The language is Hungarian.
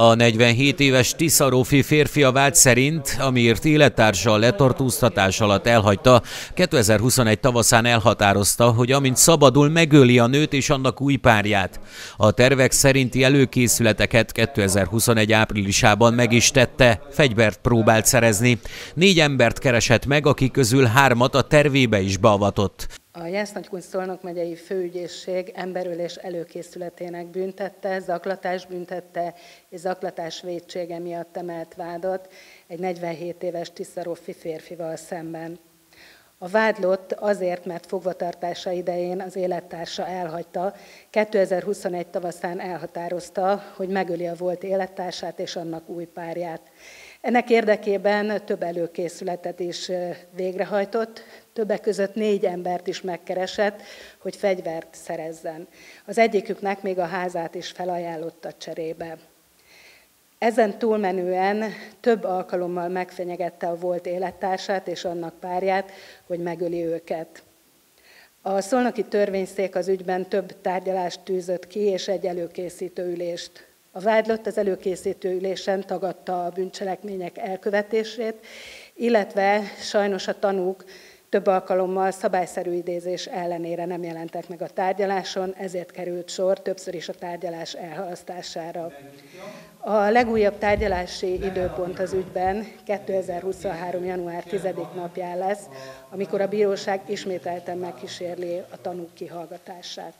A 47 éves Tiszarófi férfi a vád szerint, amiért élettársa a letartóztatás alatt elhagyta, 2021 tavaszán elhatározta, hogy amint szabadul megöli a nőt és annak új párját. A tervek szerinti előkészületeket 2021 áprilisában meg is tette, fegyvert próbált szerezni. Négy embert keresett meg, akik közül hármat a tervébe is beavatott. A Jász-Nagykun Szolnok megyei főügyészség emberülés előkészületének büntette, zaklatás büntette és zaklatás védsége miatt emelt vádat egy 47 éves Tiszaroffi férfival szemben. A vádlott azért, mert fogvatartása idején az élettársa elhagyta, 2021 tavaszán elhatározta, hogy megöli a volt élettársát és annak új párját. Ennek érdekében több előkészületet is végrehajtott, többek között négy embert is megkeresett, hogy fegyvert szerezzen. Az egyiküknek még a házát is felajánlotta cserébe. Ezen túlmenően több alkalommal megfenyegette a volt élettársát és annak párját, hogy megöli őket. A szolnoki törvényszék az ügyben több tárgyalást tűzött ki, és egy előkészítő ülést. A vádlott az előkészítő ülésen tagadta a bűncselekmények elkövetését, illetve sajnos a tanúk több alkalommal szabályszerű idézés ellenére nem jelentek meg a tárgyaláson, ezért került sor többször is a tárgyalás elhalasztására. A legújabb tárgyalási időpont az ügyben 2023. január 10 napján lesz, amikor a bíróság ismételten megkísérli a tanúk kihallgatását.